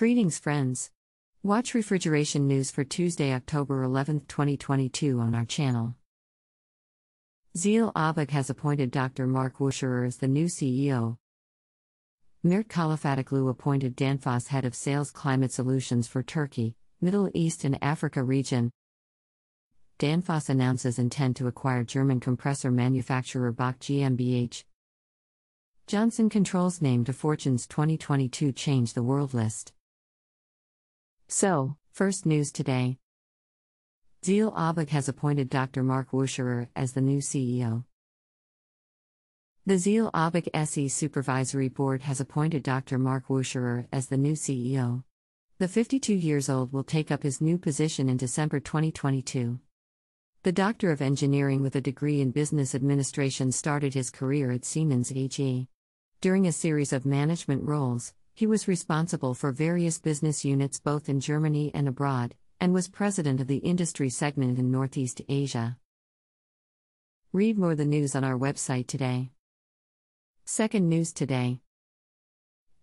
Greetings, friends. Watch refrigeration news for Tuesday, October 11, 2022, on our channel. Ziehl-Abegg has appointed Dr. Marc Wucherer as the new CEO. Mert Kalafatoglu appointed Danfoss head of sales climate solutions for Turkey, Middle East, and Africa region. Danfoss announces intent to acquire German compressor manufacturer BOCK GmbH. Johnson Controls name to Fortune's 2022 Change the World list. So, first news today. Ziehl-Abegg has appointed Dr. Marc Wucherer as the new CEO. The Ziehl-Abegg SE Supervisory Board has appointed Dr. Marc Wucherer as the new CEO. The 52 years old will take up his new position in December 2022. The Doctor of Engineering with a degree in Business Administration started his career at Siemens AG. During a series of management roles, he was responsible for various business units both in Germany and abroad, and was president of the industry segment in Northeast Asia. Read more the news on our website today. Second news today.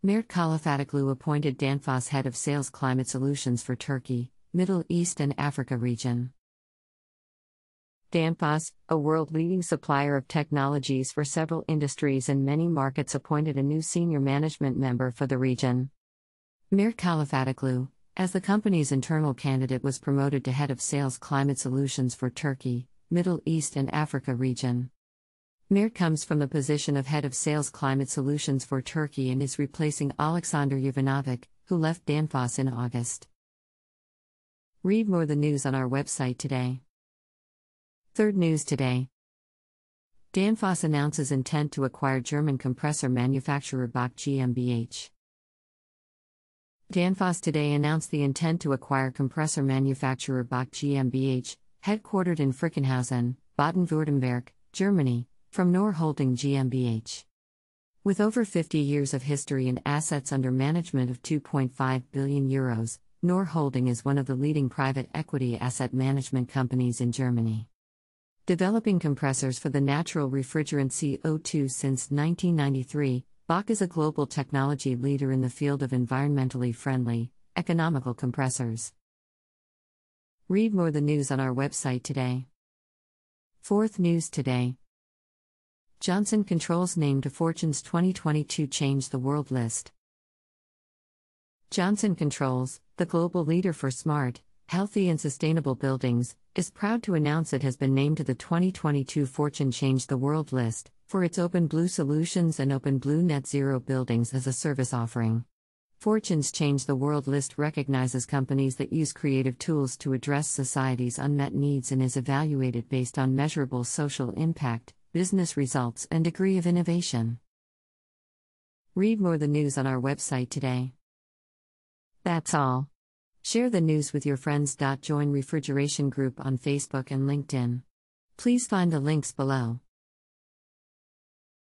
Mert Kalafatoglu appointed Danfoss head of sales climate solutions for Turkey, Middle East and Africa region. Danfoss, a world leading supplier of technologies for several industries and many markets, appointed a new senior management member for the region. Mert Kalafatoglu, as the company's internal candidate, was promoted to head of sales climate solutions for Turkey, Middle East, and Africa region. Mert comes from the position of head of sales climate solutions for Turkey and is replacing Alexander Jovanovic, who left Danfoss in August. Read more the news on our website today. Third news today. Danfoss announces intent to acquire German compressor manufacturer BOCK GmbH. Danfoss today announced the intent to acquire compressor manufacturer BOCK GmbH, headquartered in Frickenhausen, Baden-Württemberg, Germany, from Knorr Holding GmbH. With over 50 years of history and assets under management of 2.5 billion euros, Knorr Holding is one of the leading private equity asset management companies in Germany developing compressors for the natural refrigerant CO2 since 1993, BOCK is a global technology leader in the field of environmentally friendly, economical compressors. Read more the news on our website today. Fourth news today. Johnson Controls named to Fortune's 2022 Change the World list. Johnson Controls, the global leader for smart, healthy, and sustainable buildings, is proud to announce it has been named to the 2022 Fortune Change the World list for its OpenBlue solutions and OpenBlue Net Zero buildings as a service offering. Fortune's Change the World list recognizes companies that use creative tools to address society's unmet needs and is evaluated based on measurable social impact, business results, and degree of innovation. Read more the news on our website today. That's all. Share the news with your friends. Join Refrigeration Group on Facebook and LinkedIn. Please find the links below.